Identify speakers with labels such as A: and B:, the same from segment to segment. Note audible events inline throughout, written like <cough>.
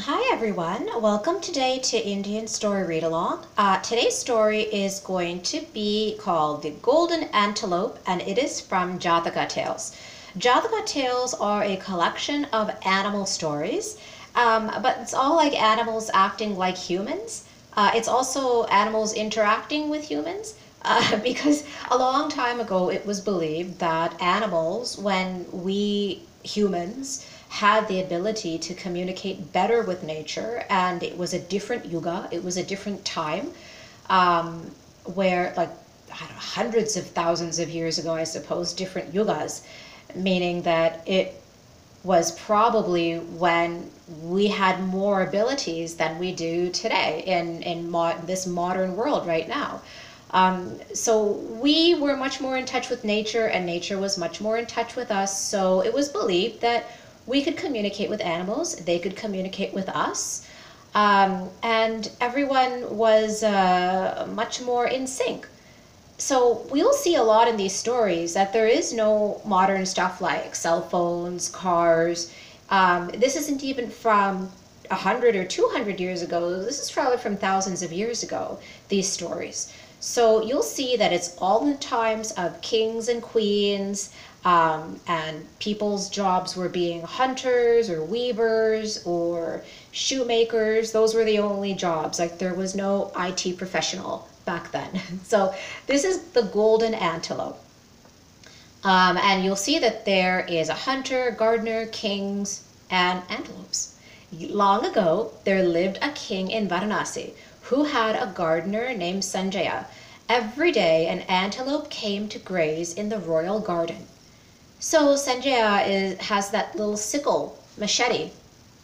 A: Hi everyone, welcome today to Indian Story Read Along. Uh, today's story is going to be called The Golden Antelope and it is from Jataka Tales. Jataka Tales are a collection of animal stories, um, but it's all like animals acting like humans. Uh, it's also animals interacting with humans. Uh, <laughs> because a long time ago it was believed that animals, when we humans had the ability to communicate better with nature, and it was a different yuga, it was a different time, um, where like know, hundreds of thousands of years ago, I suppose, different yugas, meaning that it was probably when we had more abilities than we do today in in mo- this modern world right now. Um, so we were much more in touch with nature, and nature was much more in touch with us. So it was believed that we could communicate with animals, they could communicate with us, um, and everyone was uh, much more in sync. So we'll see a lot in these stories that there is no modern stuff like cell phones, cars. Um, this isn't even from 100 or 200 years ago. This is probably from thousands of years ago, these stories. So you'll see that it's all the times of kings and queens, um, and people's jobs were being hunters or weavers or shoemakers. Those were the only jobs. Like there was no IT professional back then. <laughs> So this is the golden antelope. Um, and you'll see that there is a hunter, gardener, kings, and antelopes. Long ago, there lived a king in Varanasi who had a gardener named Sanjaya. Every day, an antelope came to graze in the royal garden. So Sanjaya is, has that little sickle, machete,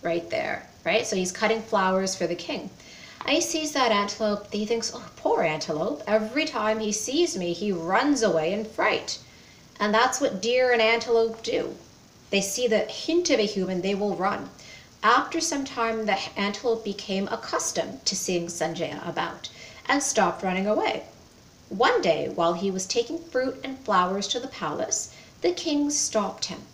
A: right there, right? So he's cutting flowers for the king. He sees that antelope, he thinks, oh, poor antelope. Every time he sees me, he runs away in fright. And that's what deer and antelope do. They see the hint of a human, they will run. After some time, the antelope became accustomed to seeing Sanjaya about and stopped running away. One day, while he was taking fruit and flowers to the palace, the king stopped him.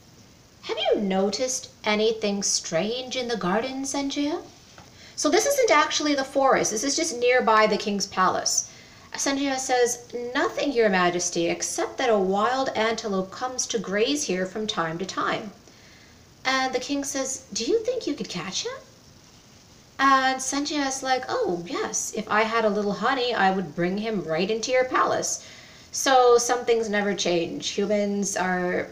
A: Have you noticed anything strange in the garden, Sanjaya? So this isn't actually the forest. This is just nearby the king's palace. Sanjaya says, Nothing, your majesty, except that a wild antelope comes to graze here from time to time. And the king says, Do you think you could catch him? And Sanjaya is like, Oh, yes, if I had a little honey, I would bring him right into your palace. So some things never change. Humans are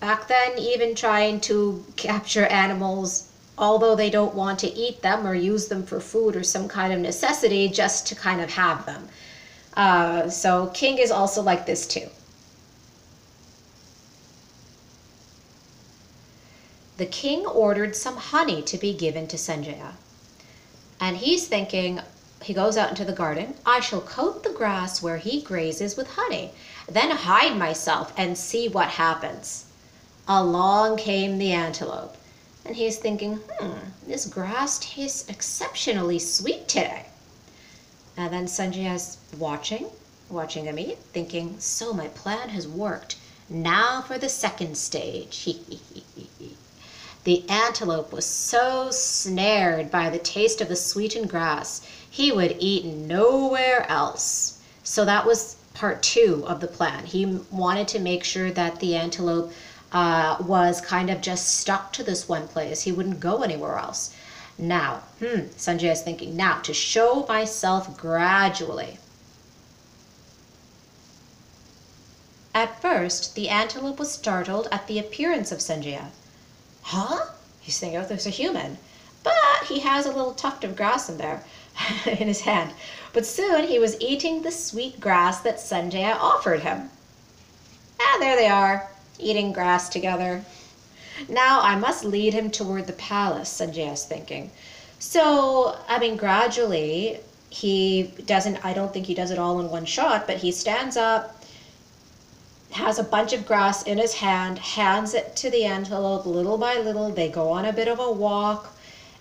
A: back then even trying to capture animals although they don't want to eat them or use them for food or some kind of necessity just to kind of have them. Uh, so King is also like this too. The king ordered some honey to be given to Sanjaya. And he's thinking, he goes out into the garden. I shall coat the grass where he grazes with honey, then hide myself and see what happens. Along came the antelope, and he's thinking, hmm, this grass tastes exceptionally sweet today. And then Sanjaya's watching, watching him eat, thinking, so my plan has worked. Now for the second stage. <laughs> the antelope was so snared by the taste of the sweetened grass he would eat nowhere else. So that was part two of the plan. He wanted to make sure that the antelope uh, was kind of just stuck to this one place. He wouldn't go anywhere else. Now, hmm, Sanjay is thinking, now to show myself gradually. At first, the antelope was startled at the appearance of Sanjaya. Huh? He's thinking, oh, there's a human. But he has a little tuft of grass in there. <laughs> in his hand. But soon he was eating the sweet grass that Sanjaya offered him. Ah, there they are, eating grass together. Now I must lead him toward the palace, Sanjaya's thinking. So, I mean, gradually, he doesn't, I don't think he does it all in one shot, but he stands up, has a bunch of grass in his hand, hands it to the antelope little by little. They go on a bit of a walk.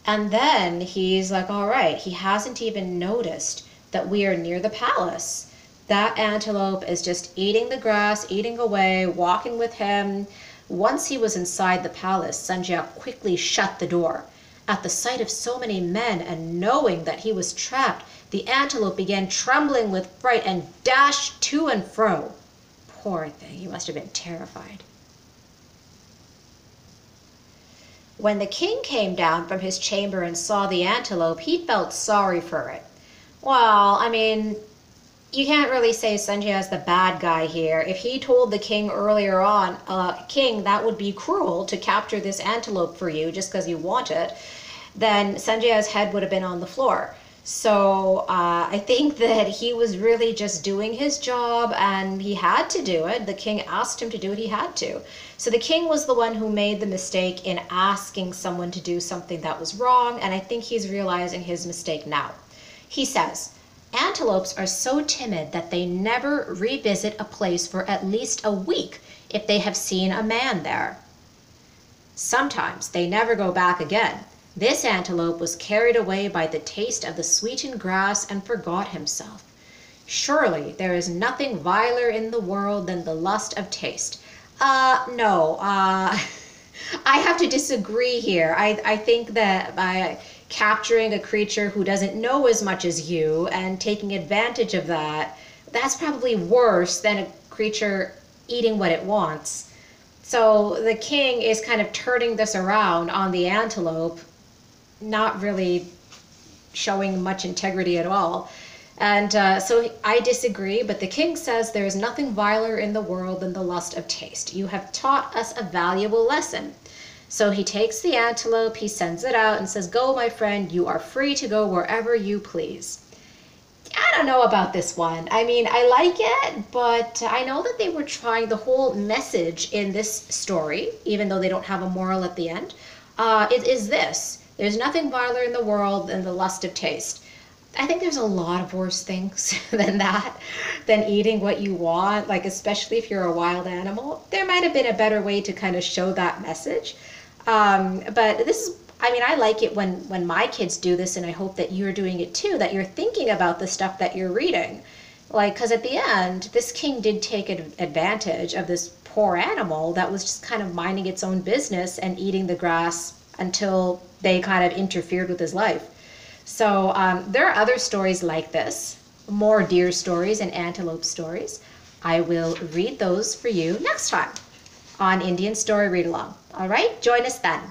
A: And then he's like, all right, he hasn't even noticed that we are near the palace. That antelope is just eating the grass, eating away, walking with him. Once he was inside the palace, Sanjaya quickly shut the door. At the sight of so many men and knowing that he was trapped, the antelope began trembling with fright and dashed to and fro. Poor thing, he must have been terrified. When the king came down from his chamber and saw the antelope, he felt sorry for it. Well, I mean, you can't really say Sanjaya is the bad guy here. If he told the king earlier on, uh, King, that would be cruel to capture this antelope for you just because you want it, then Sanjaya's head would have been on the floor. So uh, I think that he was really just doing his job and he had to do it. The king asked him to do it, he had to. So the king was the one who made the mistake in asking someone to do something that was wrong, and I think he's realizing his mistake now. He says, Antelopes are so timid that they never revisit a place for at least a week if they have seen a man there. Sometimes they never go back again. This antelope was carried away by the taste of the sweetened grass and forgot himself. Surely there is nothing viler in the world than the lust of taste. Uh, no, uh, <laughs> I have to disagree here. I, I think that by capturing a creature who doesn't know as much as you and taking advantage of that, that's probably worse than a creature eating what it wants. So the king is kind of turning this around on the antelope, not really showing much integrity at all. And uh, so I disagree, but the king says there is nothing viler in the world than the lust of taste. You have taught us a valuable lesson. So he takes the antelope, he sends it out and says, Go, my friend, you are free to go wherever you please. I don't know about this one. I mean, I like it, but I know that they were trying the whole message in this story, even though they don't have a moral at the end. Uh, it is this there's nothing viler in the world than the lust of taste. I think there's a lot of worse things <laughs> than that, than eating what you want, like especially if you're a wild animal. There might have been a better way to kind of show that message. Um, but this is, I mean, I like it when when my kids do this, and I hope that you're doing it too. That you're thinking about the stuff that you're reading, like because at the end, this king did take advantage of this poor animal that was just kind of minding its own business and eating the grass until they kind of interfered with his life. So um, there are other stories like this, more deer stories and antelope stories. I will read those for you next time on Indian Story Read Along. All right, join us then.